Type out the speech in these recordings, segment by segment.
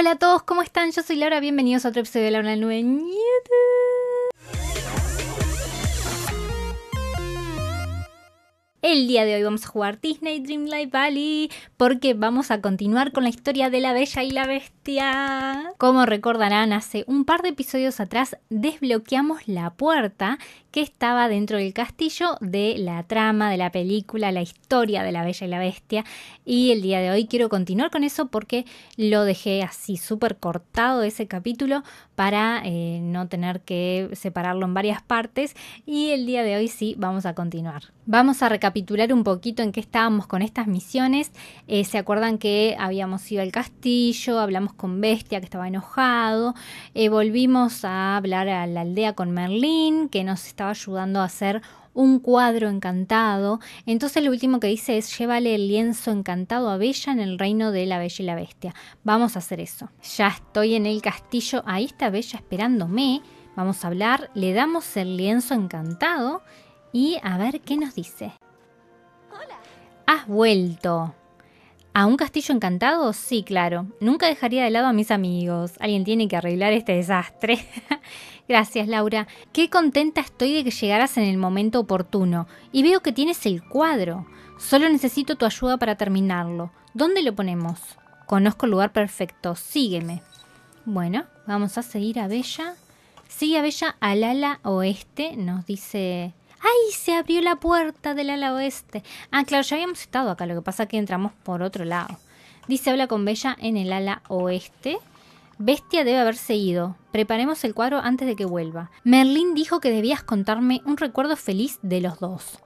Hola a todos, ¿cómo están? Yo soy Laura, bienvenidos a otro episodio de Laura en la El día de hoy vamos a jugar Disney Dreamlight Valley porque vamos a continuar con la historia de la Bella y la Bestia. Como recordarán, hace un par de episodios atrás desbloqueamos la puerta que estaba dentro del castillo de la trama de la película, la historia de la Bella y la Bestia. Y el día de hoy quiero continuar con eso porque lo dejé así súper cortado ese capítulo para eh, no tener que separarlo en varias partes. Y el día de hoy sí, vamos a continuar. Vamos a recapitular un poquito en qué estábamos con estas misiones. Eh, ¿Se acuerdan que habíamos ido al castillo? Hablamos con Bestia que estaba enojado. Eh, volvimos a hablar a la aldea con Merlín que nos estaba ayudando a hacer un cuadro encantado. Entonces lo último que dice es llévale el lienzo encantado a Bella en el reino de la Bella y la Bestia. Vamos a hacer eso. Ya estoy en el castillo, ahí está Bella esperándome. Vamos a hablar, le damos el lienzo encantado y a ver qué nos dice. Has vuelto. ¿A un castillo encantado? Sí, claro. Nunca dejaría de lado a mis amigos. Alguien tiene que arreglar este desastre. Gracias, Laura. Qué contenta estoy de que llegaras en el momento oportuno. Y veo que tienes el cuadro. Solo necesito tu ayuda para terminarlo. ¿Dónde lo ponemos? Conozco el lugar perfecto. Sígueme. Bueno, vamos a seguir a Bella. Sigue a Bella al ala oeste, nos dice ¡Ay! Se abrió la puerta del ala oeste. Ah, claro, ya habíamos estado acá, lo que pasa es que entramos por otro lado. Dice, habla con Bella en el ala oeste. Bestia debe haberse ido. Preparemos el cuadro antes de que vuelva. Merlín dijo que debías contarme un recuerdo feliz de los dos.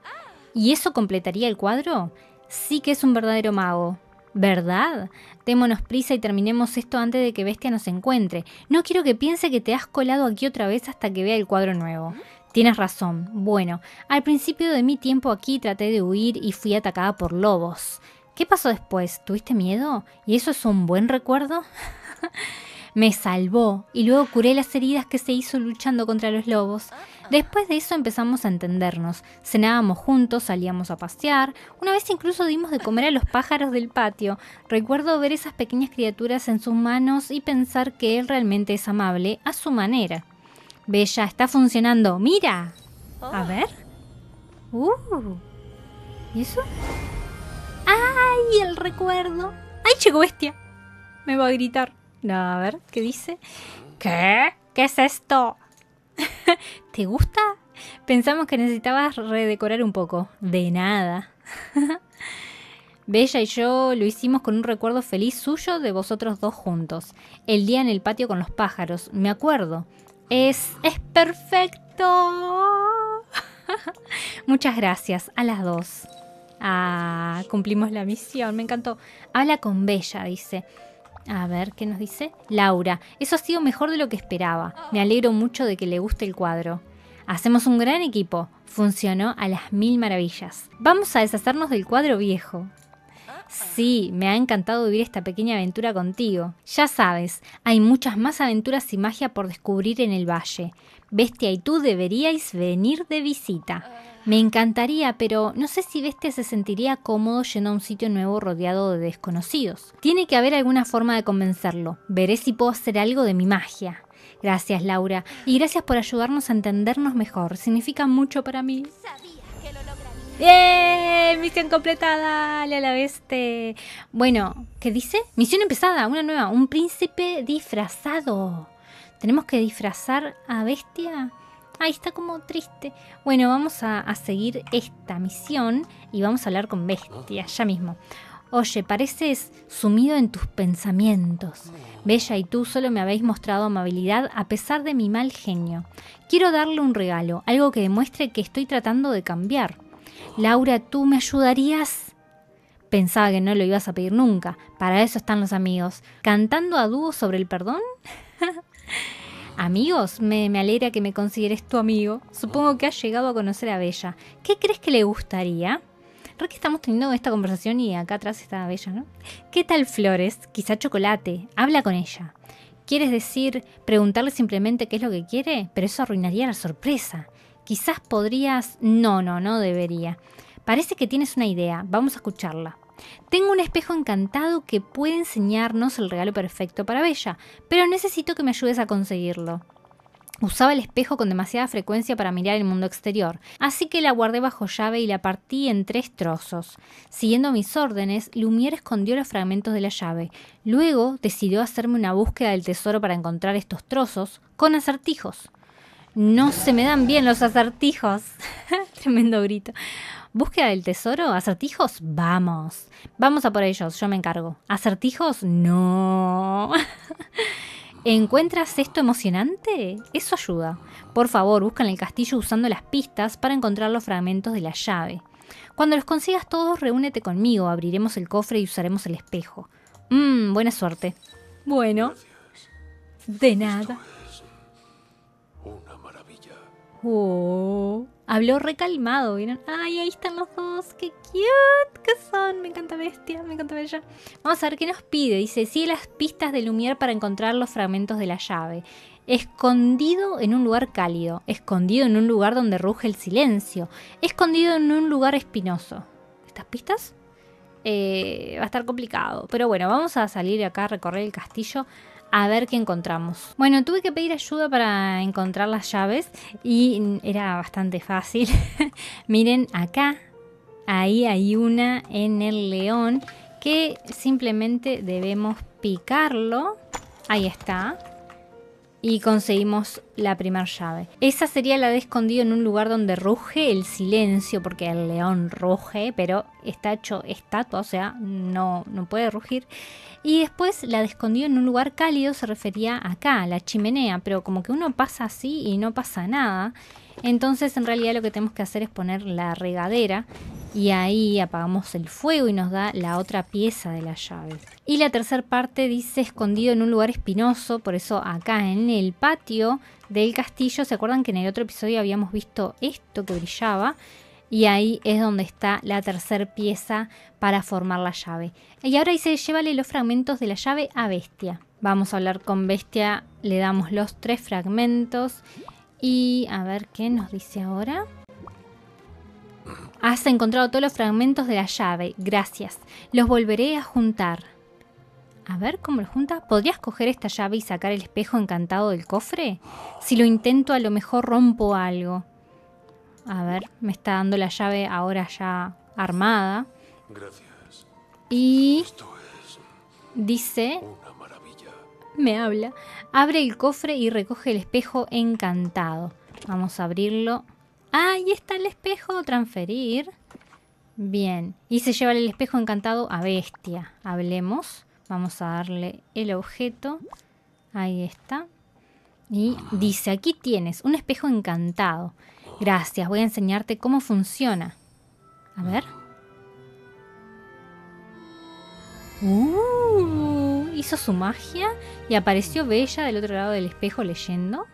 ¿Y eso completaría el cuadro? Sí que es un verdadero mago. ¿Verdad? Démonos prisa y terminemos esto antes de que Bestia nos encuentre. No quiero que piense que te has colado aquí otra vez hasta que vea el cuadro nuevo. Tienes razón. Bueno, al principio de mi tiempo aquí traté de huir y fui atacada por lobos. ¿Qué pasó después? ¿Tuviste miedo? ¿Y eso es un buen recuerdo? Me salvó y luego curé las heridas que se hizo luchando contra los lobos. Después de eso empezamos a entendernos. Cenábamos juntos, salíamos a pasear. Una vez incluso dimos de comer a los pájaros del patio. Recuerdo ver esas pequeñas criaturas en sus manos y pensar que él realmente es amable a su manera. Bella, está funcionando. ¡Mira! A ver. Uh. ¿Y eso? ¡Ay! El recuerdo. ¡Ay, llegó bestia! Me va a gritar. No, a ver, ¿qué dice? ¿Qué? ¿Qué es esto? ¿Te gusta? Pensamos que necesitabas redecorar un poco. De nada. Bella y yo lo hicimos con un recuerdo feliz suyo de vosotros dos juntos. El día en el patio con los pájaros. Me acuerdo. Es, es perfecto. Muchas gracias a las dos. Ah, cumplimos la misión, me encantó. Habla con Bella, dice. A ver, ¿qué nos dice? Laura, eso ha sido mejor de lo que esperaba. Me alegro mucho de que le guste el cuadro. Hacemos un gran equipo. Funcionó a las mil maravillas. Vamos a deshacernos del cuadro viejo. Sí, me ha encantado vivir esta pequeña aventura contigo. Ya sabes, hay muchas más aventuras y magia por descubrir en el valle. Bestia y tú deberíais venir de visita. Me encantaría, pero no sé si Bestia se sentiría cómodo yendo a un sitio nuevo rodeado de desconocidos. Tiene que haber alguna forma de convencerlo. Veré si puedo hacer algo de mi magia. Gracias, Laura. Y gracias por ayudarnos a entendernos mejor. Significa mucho para mí. ¡Eh! Misión completada, le a la bestia. Bueno, ¿qué dice? Misión empezada, una nueva. Un príncipe disfrazado. ¿Tenemos que disfrazar a bestia? Ay, está como triste. Bueno, vamos a, a, seguir esta misión y vamos a hablar con Bestia, ya mismo. Oye, pareces sumido en tus pensamientos. Bella y tú solo me habéis mostrado amabilidad a pesar de mi mal genio. Quiero darle un regalo, algo que demuestre que estoy tratando de cambiar. Laura, ¿tú me ayudarías? Pensaba que no lo ibas a pedir nunca. Para eso están los amigos. ¿Cantando a dúo sobre el perdón? Amigos, me, alegra que me consideres tu amigo. Supongo que has llegado a conocer a Bella. ¿Qué crees que le gustaría? Creo que estamos teniendo esta conversación y acá atrás está Bella, ¿no? ¿Qué tal flores? Quizá chocolate. Habla con ella. ¿Quieres decir preguntarle simplemente qué es lo que quiere? Pero eso arruinaría la sorpresa. Quizás podrías... No, no, no debería. Parece que tienes una idea. Vamos a escucharla. Tengo un espejo encantado que puede enseñarnos el regalo perfecto para Bella, pero necesito que me ayudes a conseguirlo. Usaba el espejo con demasiada frecuencia para mirar el mundo exterior, así que la guardé bajo llave y la partí en tres trozos. Siguiendo mis órdenes, Lumière escondió los fragmentos de la llave. Luego decidió hacerme una búsqueda del tesoro para encontrar estos trozos con acertijos. No se me dan bien los acertijos. Tremendo grito. ¿Búsqueda del tesoro? ¿Acertijos? Vamos. Vamos a por ellos, yo me encargo. ¿Acertijos? No. ¿Encuentras esto emocionante? Eso ayuda. Por favor, busca en el castillo usando las pistas para encontrar los fragmentos de la llave. Cuando los consigas todos, reúnete conmigo, abriremos el cofre y usaremos el espejo. Mmm, buena suerte. Bueno. De nada. Oh. Habló recalmado, ¿vieron? Ay, ahí están los dos, qué cute que son. Me encanta Bestia, me encanta Bella. Vamos a ver qué nos pide. Dice, sigue las pistas de Lumière para encontrar los fragmentos de la llave. Escondido en un lugar cálido, escondido en un lugar donde ruge el silencio, escondido en un lugar espinoso. ¿Estas pistas? Eh, va a estar complicado. Pero bueno, vamos a salir acá a recorrer el castillo a ver qué encontramos. Bueno, tuve que pedir ayuda para encontrar las llaves y era bastante fácil. Miren acá, ahí hay una en el león que simplemente debemos picarlo. Ahí está. Y conseguimos la primera llave. Esa sería la de escondido en un lugar donde ruge el silencio, porque el león ruge, pero está hecho estatua, o sea, no, no puede rugir. Y después la de escondido en un lugar cálido se refería acá, a la chimenea, pero como que uno pasa así y no pasa nada. Entonces en realidad lo que tenemos que hacer es poner la regadera y ahí apagamos el fuego y nos da la otra pieza de la llave. Y la tercera parte dice escondido en un lugar espinoso, por eso acá en el patio del castillo, ¿se acuerdan que en el otro episodio habíamos visto esto que brillaba? y ahí es donde está la tercera pieza para formar la llave. Y ahora dice, llévale los fragmentos de la llave a Bestia. Vamos a hablar con Bestia, le damos los tres fragmentos y a ver qué nos dice ahora. Has encontrado todos los fragmentos de la llave, gracias. Los volveré a juntar. A ver cómo lo junta. ¿Podrías coger esta llave y sacar el espejo encantado del cofre? Si lo intento a lo mejor rompo algo. A ver, me está dando la llave ahora ya armada. Gracias. Y Esto es dice. Me habla, abre el cofre y recoge el espejo encantado. Vamos a abrirlo. Ah, ahí está el espejo, transferir. Bien, y se lleva el espejo encantado a bestia. Hablemos. Vamos a darle el objeto. Ahí está. Y dice, aquí tienes un espejo encantado. Gracias, voy a enseñarte cómo funciona. A ver. Uh, hizo su magia y apareció Bella del otro lado del espejo leyendo.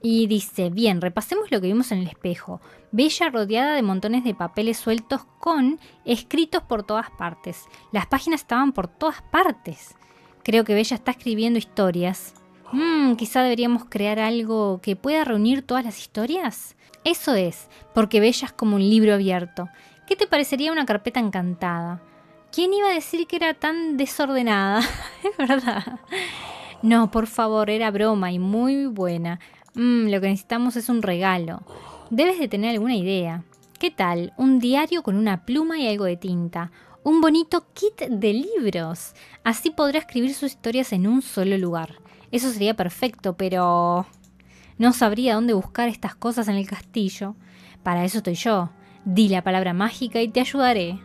Y dice, bien, repasemos lo que vimos en el espejo. Bella rodeada de montones de papeles sueltos con escritos por todas partes. Las páginas estaban por todas partes. Creo que Bella está escribiendo historias. Mmm, quizá deberíamos crear algo que pueda reunir todas las historias. Eso es, porque Bella es como un libro abierto. ¿Qué te parecería una carpeta encantada? ¿Quién iba a decir que era tan desordenada? es verdad. No, por favor, era broma y muy buena. Mm, lo que necesitamos es un regalo. Debes de tener alguna idea. ¿Qué tal? Un diario con una pluma y algo de tinta. Un bonito kit de libros. Así podrá escribir sus historias en un solo lugar. Eso sería perfecto, pero... No sabría dónde buscar estas cosas en el castillo. Para eso estoy yo. Di la palabra mágica y te ayudaré.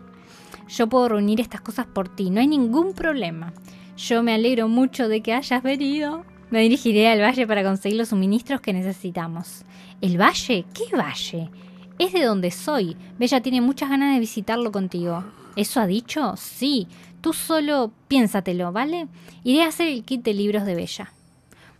Yo puedo reunir estas cosas por ti, no hay ningún problema. Yo me alegro mucho de que hayas venido. Me dirigiré al valle para conseguir los suministros que necesitamos. ¿El valle? ¿Qué valle? Es de donde soy. Bella tiene muchas ganas de visitarlo contigo. ¿Eso ha dicho? Sí. Tú solo piénsatelo, ¿vale? Iré a hacer el kit de libros de Bella.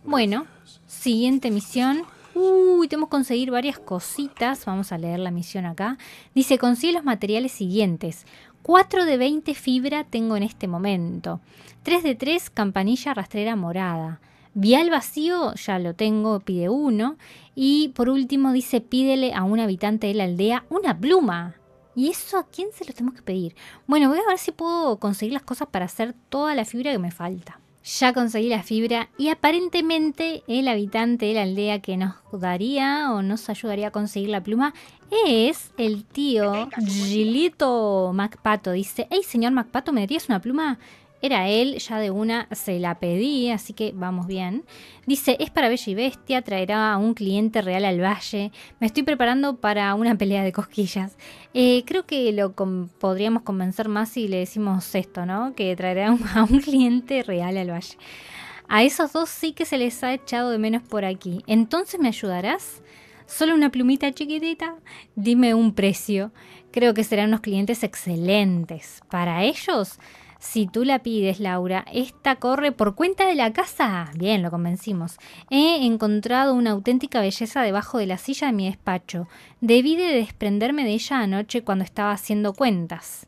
Bueno, siguiente misión. Uy, tenemos que conseguir varias cositas. Vamos a leer la misión acá. Dice, consigue los materiales siguientes. 4 de 20 fibra tengo en este momento. 3 de 3 campanilla rastrera morada. Vial vacío, ya lo tengo, pide uno. Y por último dice, pídele a un habitante de la aldea una pluma. ¿Y eso a quién se lo tenemos que pedir? Bueno, voy a ver si puedo conseguir las cosas para hacer toda la fibra que me falta. Ya conseguí la fibra y aparentemente el habitante de la aldea que nos daría o nos ayudaría a conseguir la pluma es el tío Gilito Macpato. Dice, hey señor Macpato, ¿me darías una pluma? Era él, ya de una se la pedí, así que vamos bien. Dice, es para Bella y Bestia, traerá a un cliente real al valle. Me estoy preparando para una pelea de cosquillas. Eh, creo que lo podríamos convencer más si le decimos esto, ¿no? Que traerá a un cliente real al valle. A esos dos sí que se les ha echado de menos por aquí. Entonces, ¿me ayudarás? Solo una plumita chiquitita. Dime un precio. Creo que serán unos clientes excelentes. Para ellos si tú la pides, Laura, esta corre por cuenta de la casa. Bien, lo convencimos. He encontrado una auténtica belleza debajo de la silla de mi despacho. Debí de desprenderme de ella anoche cuando estaba haciendo cuentas.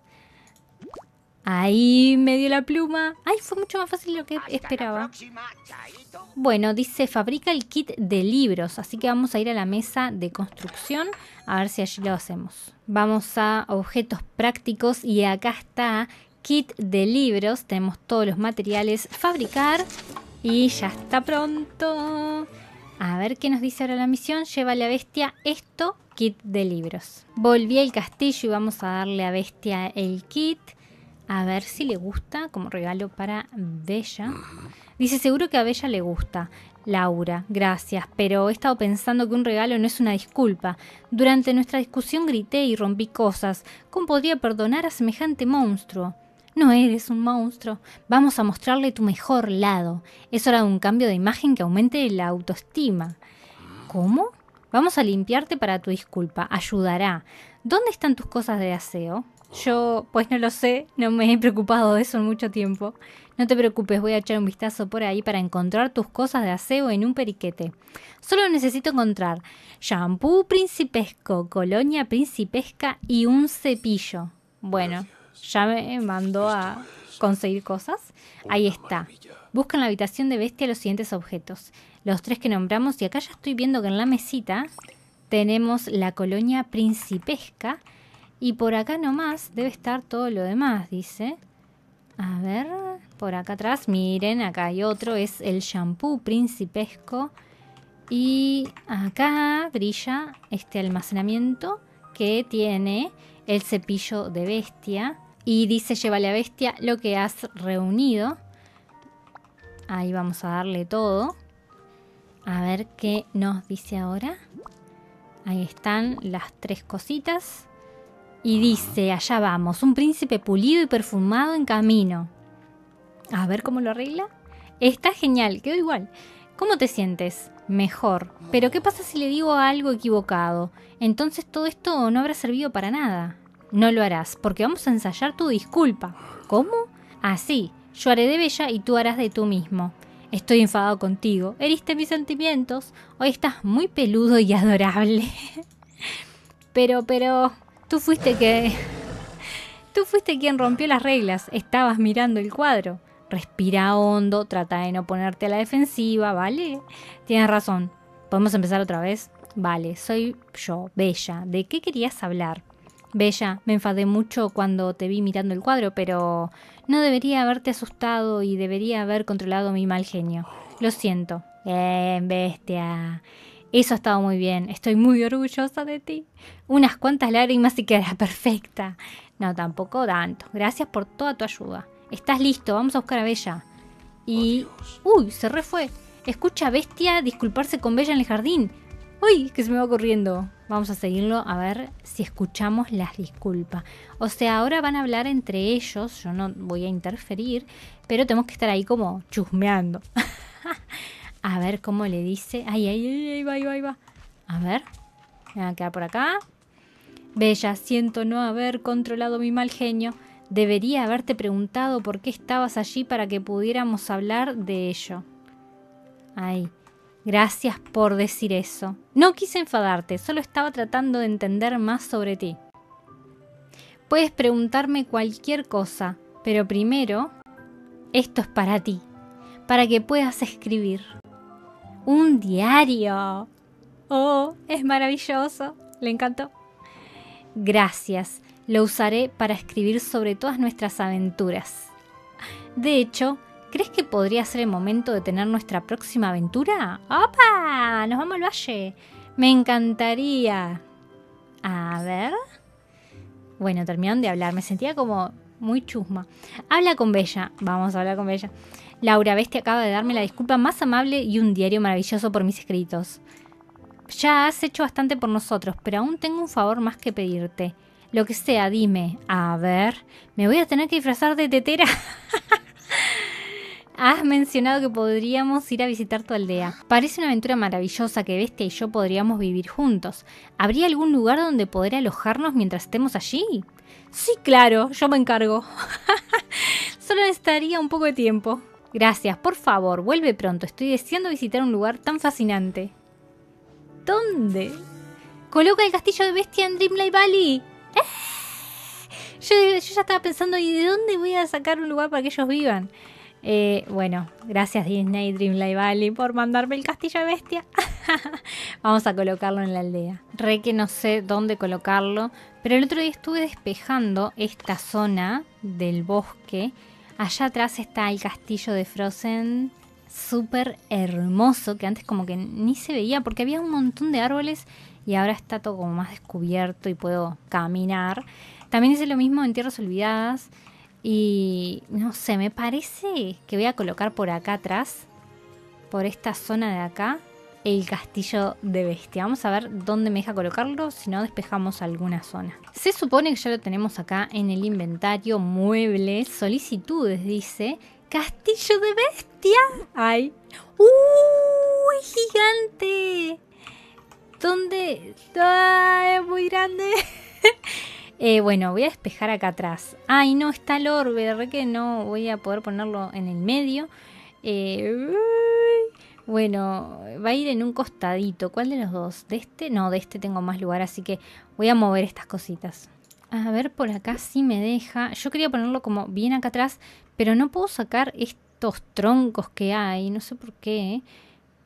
Ahí me dio la pluma. Ay, fue mucho más fácil de lo que esperaba. Bueno, dice fabrica el kit de libros, así que vamos a ir a la mesa de construcción a ver si allí lo hacemos. Vamos a objetos prácticos y acá está kit de libros. Tenemos todos los materiales. Fabricar. Y ya está pronto. A ver qué nos dice ahora la misión. Lleva a la bestia esto, kit de libros. Volví al castillo y vamos a darle a bestia el kit. A ver si le gusta como regalo para Bella. Dice seguro que a Bella le gusta. Laura, gracias, pero he estado pensando que un regalo no es una disculpa. Durante nuestra discusión grité y rompí cosas. ¿Cómo podría perdonar a semejante monstruo? No eres un monstruo. Vamos a mostrarle tu mejor lado. Es hora de un cambio de imagen que aumente la autoestima. ¿Cómo? Vamos a limpiarte para tu disculpa. Ayudará. ¿Dónde están tus cosas de aseo? Yo, pues no lo sé, no me he preocupado de eso en mucho tiempo. No te preocupes, voy a echar un vistazo por ahí para encontrar tus cosas de aseo en un periquete. Solo necesito encontrar shampoo principesco, colonia principesca y un cepillo. Bueno, ya me mandó a conseguir cosas. Ahí está. Busca en la habitación de bestia los siguientes objetos. Los tres que nombramos. Y acá ya estoy viendo que en la mesita tenemos la colonia principesca. Y por acá nomás debe estar todo lo demás, dice. A ver, por acá atrás, miren, acá hay otro, es el shampoo principesco. Y acá brilla este almacenamiento que tiene el cepillo de bestia. Y dice, llévale a bestia lo que has reunido. Ahí vamos a darle todo. A ver qué nos dice ahora. Ahí están las tres cositas. Y dice, allá vamos, un príncipe pulido y perfumado en camino. A ver cómo lo arregla. Está genial, quedó igual. ¿Cómo te sientes? Mejor. Pero ¿qué pasa si le digo algo equivocado? Entonces todo esto no habrá servido para nada. No lo harás, porque vamos a ensayar tu disculpa. ¿Cómo? Así, yo haré de Bella y tú harás de tú mismo. Estoy enfadado contigo, heriste mis sentimientos, hoy estás muy peludo y adorable. pero, pero, tú fuiste que... Tú fuiste quien rompió las reglas, estabas mirando el cuadro. Respira hondo, trata de no ponerte a la defensiva, ¿vale? Tienes razón. ¿Podemos empezar otra vez? Vale, soy yo, Bella. ¿De qué querías hablar? Bella, me enfadé mucho cuando te vi mirando el cuadro, pero no debería haberte asustado y debería haber controlado mi mal genio. Lo siento. Bien, bestia. Eso ha estado muy bien. Estoy muy orgullosa de ti. Unas cuantas lágrimas y quedará perfecta. No, tampoco tanto. Gracias por toda tu ayuda. Estás listo, vamos a buscar a Bella. Y... Uy, se refue. Escucha a Bestia disculparse con Bella en el jardín. Uy, que se me va corriendo. Vamos a seguirlo a ver si escuchamos las disculpas. O sea, ahora van a hablar entre ellos, yo no voy a interferir, pero tenemos que estar ahí como chusmeando. a ver cómo le dice. Ay, ay, ay, ahí va, ahí va, ahí va. A ver, me voy a quedar por acá. Bella, siento no haber controlado mi mal genio. Debería haberte preguntado por qué estabas allí para que pudiéramos hablar de ello. Ay, Gracias por decir eso. No quise enfadarte, solo estaba tratando de entender más sobre ti. Puedes preguntarme cualquier cosa, pero primero, esto es para ti, para que puedas escribir. Un diario. Oh, es maravilloso. Le encantó. Gracias. lo usaré para escribir sobre todas nuestras aventuras. De hecho, ¿crees que podría ser el momento de tener nuestra próxima aventura? ¡Opa! ¡Nos vamos al valle! Me encantaría. A ver. Bueno, terminaron de hablar. Me sentía como muy chusma. Habla con Bella. Vamos a hablar con Bella. Laura Bestia acaba de darme la disculpa más amable y un diario maravilloso por mis escritos. Ya has hecho bastante por nosotros, pero aún tengo un favor más que pedirte. Lo que sea, dime. A ver, me voy a tener que disfrazar de tetera. Has mencionado que podríamos ir a visitar tu aldea. Parece una aventura maravillosa que Bestia y yo podríamos vivir juntos. ¿Habría algún lugar donde poder alojarnos mientras estemos allí? Sí, claro, yo me encargo. Solo necesitaría un poco de tiempo. Gracias, por favor, vuelve pronto. Estoy deseando visitar un lugar tan fascinante. ¿Dónde? Coloca el castillo de Bestia en Dreamlight Valley. ¡Eh! Yo, yo ya estaba pensando, ¿y de dónde voy a sacar un lugar para que ellos vivan? Eh, bueno, gracias Disney Dreamlight Valley por mandarme el castillo de bestia. Vamos a colocarlo en la aldea. Re que no sé dónde colocarlo, pero el otro día estuve despejando esta zona del bosque. Allá atrás está el castillo de Frozen, súper hermoso, que antes como que ni se veía porque había un montón de árboles y ahora está todo como más descubierto y puedo caminar. También hice lo mismo en Tierras Olvidadas. Y no sé, me parece que voy a colocar por acá atrás, por esta zona de acá, el castillo de bestia. Vamos a ver dónde me deja colocarlo, si no despejamos alguna zona. Se supone que ya lo tenemos acá en el inventario, muebles, solicitudes, dice. Castillo de bestia. ¡Ay! ¡Uy! ¡Gigante! ¿Dónde? ¡Ay! Es muy grande. Eh, bueno, voy a despejar acá atrás. Ay, no, está el orbe. Re que no voy a poder ponerlo en el medio. Eh, bueno, va a ir en un costadito. ¿Cuál de los dos? ¿De este? No, de este tengo más lugar, así que voy a mover estas cositas. A ver, por acá sí me deja. Yo quería ponerlo como bien acá atrás, pero no puedo sacar estos troncos que hay. No sé por qué.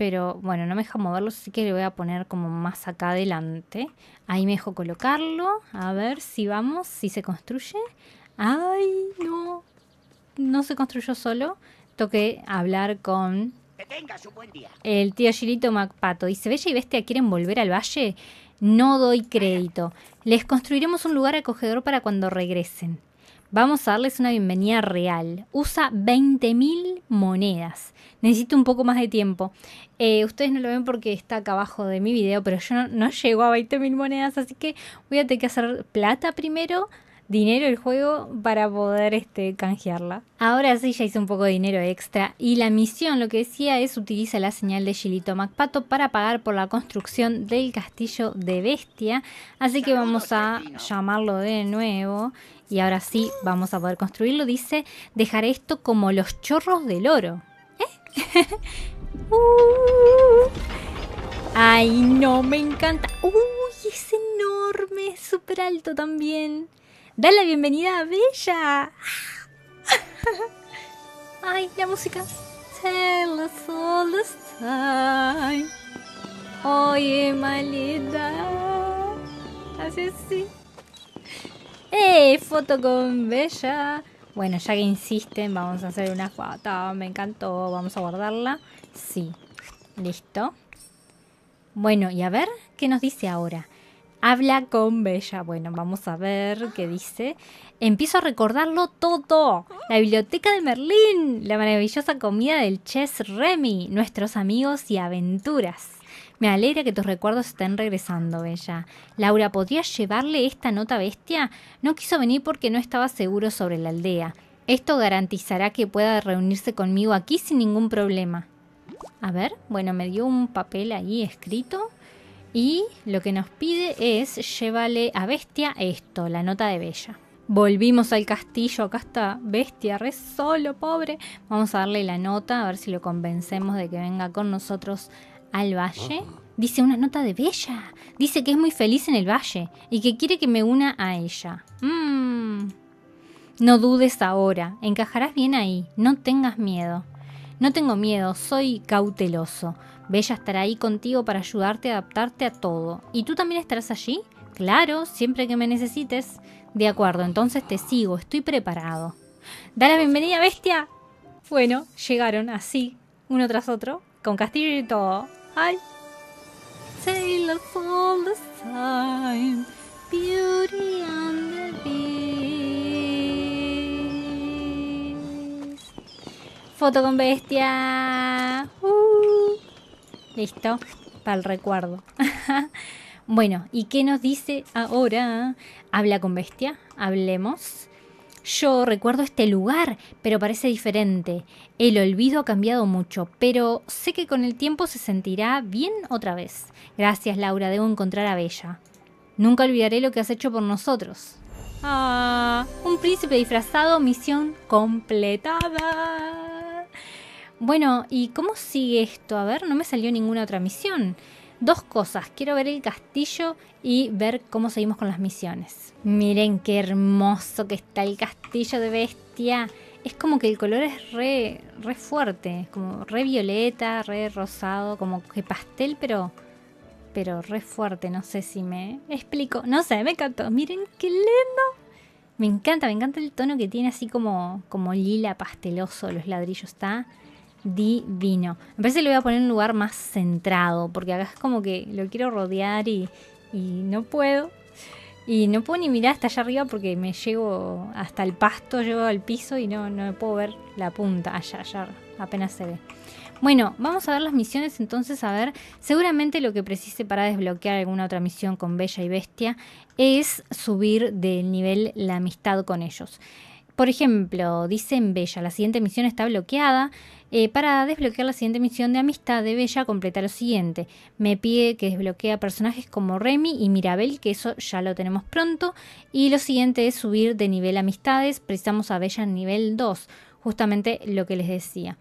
Pero bueno, no me deja moverlos, así que le voy a poner como más acá adelante. Ahí me dejo colocarlo. A ver si vamos, si se construye. Ay, no. No se construyó solo. Toqué hablar con el tío Gilito Macpato. Dice, Bella y Bestia quieren volver al valle. No doy crédito. Les construiremos un lugar acogedor para cuando regresen. Vamos a darles una bienvenida real. Usa 20.000 monedas. Necesito un poco más de tiempo. Eh, ustedes no lo ven porque está acá abajo de mi video, pero yo no, no llego a 20.000 monedas, así que voy a tener que hacer plata primero dinero el juego para poder este, canjearla. Ahora sí ya hice un poco de dinero extra y la misión lo que decía es utiliza la señal de Gilito Macpato para pagar por la construcción del castillo de bestia. Así que vamos a llamarlo de nuevo y ahora sí vamos a poder construirlo. Dice dejaré esto como los chorros del oro. ¿Eh? Uh. Ay, no, me encanta. Uy, es enorme, es súper alto también. Da la bienvenida a Bella. Ay, la música. Tell us all the time. Oye, maleta. Así así. ¡Eh! Foto con Bella. Bueno, ya que insisten, vamos a hacer una foto. Me encantó. Vamos a guardarla. Sí. Listo. Bueno, y a ver qué nos dice ahora. Habla con Bella. Bueno, vamos a ver qué dice. Empiezo a recordarlo todo. La biblioteca de Merlín, la maravillosa comida del Chess Remy, nuestros amigos y aventuras. Me alegra que tus recuerdos estén regresando, Bella. Laura, ¿podrías llevarle esta nota bestia? No quiso venir porque no estaba seguro sobre la aldea. Esto garantizará que pueda reunirse conmigo aquí sin ningún problema. A ver, bueno, me dio un papel ahí escrito. Y lo que nos pide es llévale a Bestia esto, la nota de Bella. Volvimos al castillo, acá está Bestia, re solo, pobre. Vamos a darle la nota, a ver si lo convencemos de que venga con nosotros al valle. Dice una nota de Bella. Dice que es muy feliz en el valle y que quiere que me una a ella. Mmm. No dudes ahora, encajarás bien ahí, no tengas miedo. No tengo miedo, soy cauteloso. Bella estará ahí contigo para ayudarte a adaptarte a todo. ¿Y tú también estarás allí? Claro, siempre que me necesites. De acuerdo, entonces te sigo, estoy preparado. Da la bienvenida, bestia. Bueno, llegaron así, uno tras otro, con castillo y todo. Sailors all the time, beauty on the beach. Foto con bestia. Uh. Listo, para el recuerdo. bueno, ¿y qué nos dice ahora? Habla con bestia, hablemos. Yo recuerdo este lugar, pero parece diferente. El olvido ha cambiado mucho, pero sé que con el tiempo se sentirá bien otra vez. Gracias, Laura, debo encontrar a Bella. Nunca olvidaré lo que has hecho por nosotros. Ah, un príncipe disfrazado, misión completada. Bueno, ¿y cómo sigue esto? A ver, no me salió ninguna otra misión. Dos cosas, quiero ver el castillo y ver cómo seguimos con las misiones. Miren qué hermoso que está el castillo de bestia. Es como que el color es re, re fuerte, como re violeta, re rosado, como que pastel, pero, pero re fuerte. No sé si me explico. No sé, me encantó. Miren qué lindo. Me encanta, me encanta el tono que tiene así como, como lila pasteloso los ladrillos. Está divino. Me parece que lo voy a poner en un lugar más centrado, porque acá es como que lo quiero rodear y, no puedo. Y no puedo ni mirar hasta allá arriba porque me llego hasta el pasto, llego al piso y no, no puedo ver la punta. Allá, allá apenas se ve. Bueno, vamos a ver las misiones entonces, a ver, seguramente lo que precise para desbloquear alguna otra misión con Bella y Bestia es subir del nivel la amistad con ellos. Por ejemplo, dice en Bella, la siguiente misión está bloqueada. Eh, para desbloquear la siguiente misión de amistad de Bella, completa lo siguiente. Me pide que desbloquee personajes como Remy y Mirabel, que eso ya lo tenemos pronto. Y lo siguiente es subir de nivel amistades. Precisamos a Bella en nivel 2, justamente lo que les decía.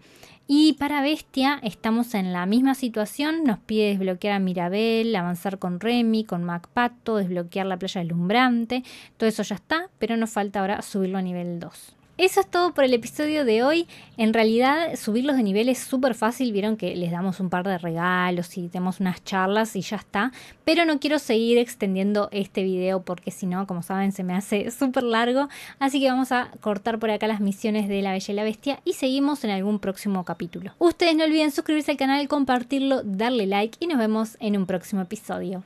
Y para Bestia estamos en la misma situación, nos pide desbloquear a Mirabel, avanzar con Remy, con MacPato, desbloquear la playa deslumbrante, todo eso ya está, pero nos falta ahora subirlo a nivel 2. Eso es todo por el episodio de hoy. En realidad, subirlos de nivel es súper fácil. Vieron que les damos un par de regalos y tenemos unas charlas y ya está. Pero no quiero seguir extendiendo este video porque si no, como saben, se me hace súper largo. Así que vamos a cortar por acá las misiones de La Bella y la Bestia y seguimos en algún próximo capítulo. Ustedes no olviden suscribirse al canal, compartirlo, darle like y nos vemos en un próximo episodio.